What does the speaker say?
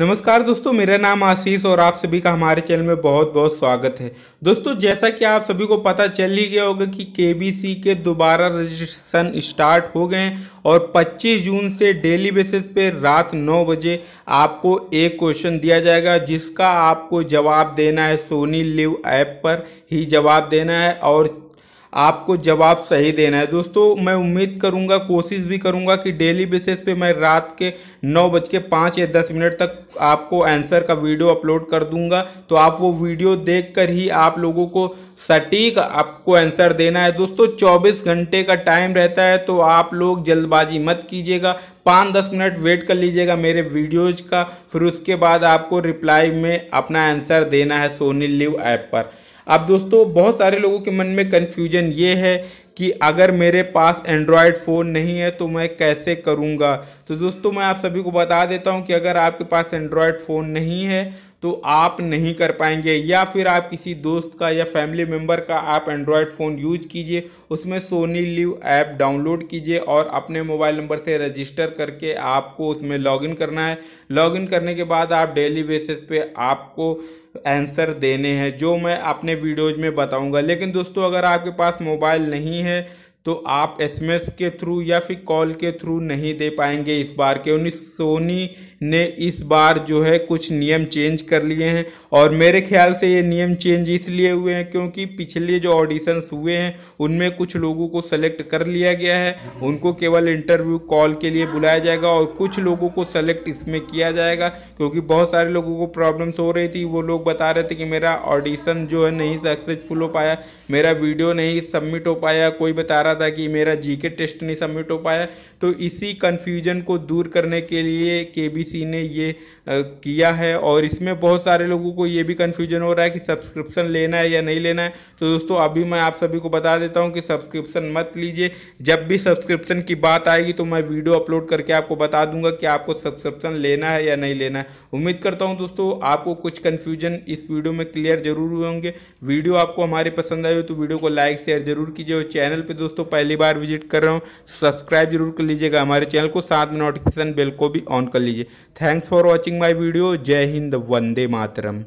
नमस्कार दोस्तों, मेरा नाम आशीष और आप सभी का हमारे चैनल में बहुत बहुत स्वागत है। दोस्तों, जैसा कि आप सभी को पता चल ही गया होगा कि केबीसी के दोबारा रजिस्ट्रेशन स्टार्ट हो गए हैं और 25 जून से डेली बेसिस पे रात 9 बजे आपको एक क्वेश्चन दिया जाएगा, जिसका आपको जवाब देना है सोनी लिव ऐप पर ही जवाब देना है और आपको जवाब सही देना है। दोस्तों, मैं उम्मीद करूँगा, कोशिश भी करूँगा कि डेली बेसिस पे मैं रात के नौ बज के पाँच या दस मिनट तक आपको आंसर का वीडियो अपलोड कर दूँगा। तो आप वो वीडियो देखकर ही आप लोगों को सटीक आपको आंसर देना है। दोस्तों 24 घंटे का टाइम रहता है तो आप लोग जल्दबाजी मत कीजिएगा। पाँच दस मिनट वेट कर लीजिएगा मेरे वीडियोज़ का। फिर उसके बाद आपको रिप्लाई में अपना आंसर देना है सोनी लिव ऐप पर। अब दोस्तों, बहुत सारे लोगों के मन में कन्फ्यूज़न ये है कि अगर मेरे पास एंड्रॉयड फ़ोन नहीं है तो मैं कैसे करूँगा? तो दोस्तों, मैं आप सभी को बता देता हूँ कि अगर आपके पास एंड्रॉयड फ़ोन नहीं है तो आप नहीं कर पाएँगे, या फिर आप किसी दोस्त का या फैमिली मेंबर का आप एंड्रॉयड फ़ोन यूज़ कीजिए, उसमें सोनी लिव ऐप डाउनलोड कीजिए और अपने मोबाइल नंबर से रजिस्टर करके आपको उसमें लॉगिन करना है। लॉगिन करने के बाद आप डेली बेसिस पे आपको आंसर देने हैं, जो मैं अपने वीडियोज़ में बताऊँगा। लेकिन दोस्तों, अगर आपके पास मोबाइल नहीं है तो आप एसएमएस के थ्रू या फिर कॉल के थ्रू नहीं दे पाएँगे इस बार क्योंकि सोनी ने इस बार जो है कुछ नियम चेंज कर लिए हैं और मेरे ख्याल से ये नियम चेंज इसलिए हुए हैं क्योंकि पिछले जो ऑडिशंस हुए हैं, उनमें कुछ लोगों को सेलेक्ट कर लिया गया है। उनको केवल इंटरव्यू कॉल के लिए बुलाया जाएगा और कुछ लोगों को सेलेक्ट इसमें किया जाएगा क्योंकि बहुत सारे लोगों को प्रॉब्लम्स हो रही थी। वो लोग बता रहे थे कि मेरा ऑडिशन जो है नहीं सक्सेसफुल हो पाया, मेरा वीडियो नहीं सबमिट हो पाया, कोई बता रहा था कि मेरा जी टेस्ट नहीं सबमिट हो पाया। तो इसी कन्फ्यूज़न को दूर करने के लिए के किसी ने ये किया है और इसमें बहुत सारे लोगों को ये भी कन्फ्यूज़न हो रहा है कि सब्सक्रिप्शन लेना है या नहीं लेना है। तो दोस्तों, अभी मैं आप सभी को बता देता हूँ कि सब्सक्रिप्शन मत लीजिए। जब भी सब्सक्रिप्शन की बात आएगी तो मैं वीडियो अपलोड करके आपको बता दूँगा कि आपको सब्सक्रिप्शन लेना है या नहीं लेना है। उम्मीद करता हूँ दोस्तों, आपको कुछ कन्फ्यूज़न इस वीडियो में क्लियर ज़रूर हुए होंगे। वीडियो आपको हमारी पसंद आई हो तो वीडियो को लाइक शेयर ज़रूर कीजिए और चैनल पर दोस्तों पहली बार विज़िट कर रहा हूँ सब्सक्राइब ज़रूर कर लीजिएगा। हमारे चैनल को साथ में नोटिफिकेशन बेल को भी ऑन कर लीजिए। Thanks for watching my video Jai Hind Vande Mataram